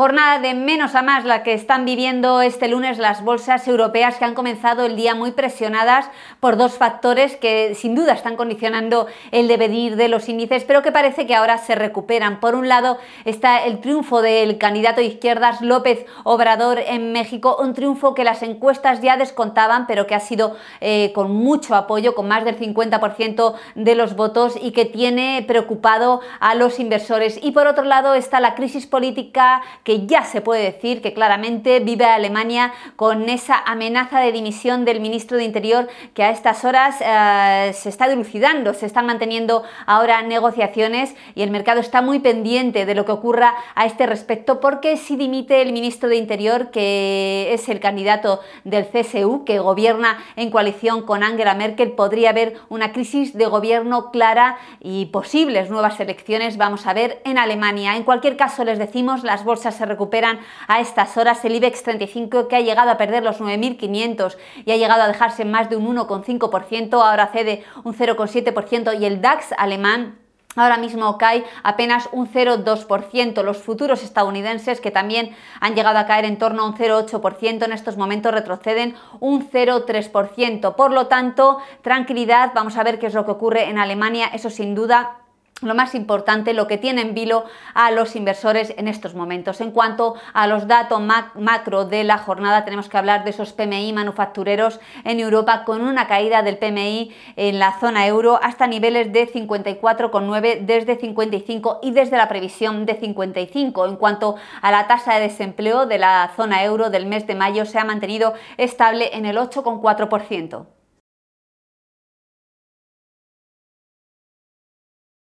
Jornada de menos a más la que están viviendo este lunes las bolsas europeas que han comenzado el día muy presionadas por dos factores que sin duda están condicionando el devenir de los índices, pero que parece que ahora se recuperan. Por un lado está el triunfo del candidato de izquierdas López Obrador en México, un triunfo que las encuestas ya descontaban, pero que ha sido eh, con mucho apoyo, con más del 50% de los votos y que tiene preocupado a los inversores. Y por otro lado está la crisis política que ya se puede decir que claramente vive Alemania con esa amenaza de dimisión del ministro de Interior que a estas horas eh, se está dilucidando, se están manteniendo ahora negociaciones y el mercado está muy pendiente de lo que ocurra a este respecto porque si dimite el ministro de Interior que es el candidato del CSU que gobierna en coalición con Angela Merkel podría haber una crisis de gobierno clara y posibles nuevas elecciones vamos a ver en Alemania. En cualquier caso les decimos las bolsas se recuperan a estas horas. El IBEX 35 que ha llegado a perder los 9.500 y ha llegado a dejarse más de un 1,5%, ahora cede un 0,7% y el DAX alemán Ahora mismo cae apenas un 0,2%. Los futuros estadounidenses, que también han llegado a caer en torno a un 0,8%, en estos momentos retroceden un 0,3%. Por lo tanto, tranquilidad, vamos a ver qué es lo que ocurre en Alemania. Eso sin duda lo más importante, lo que tiene en vilo a los inversores en estos momentos. En cuanto a los datos macro de la jornada, tenemos que hablar de esos PMI manufactureros en Europa con una caída del PMI en la zona euro hasta niveles de 54,9 desde 55 y desde la previsión de 55. En cuanto a la tasa de desempleo de la zona euro del mes de mayo, se ha mantenido estable en el 8,4%.